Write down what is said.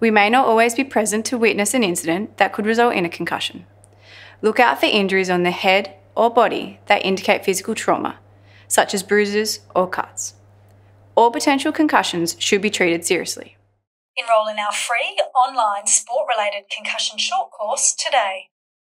We may not always be present to witness an incident that could result in a concussion. Look out for injuries on the head or body that indicate physical trauma, such as bruises or cuts. All potential concussions should be treated seriously. Enroll in our free online sport related concussion short course today.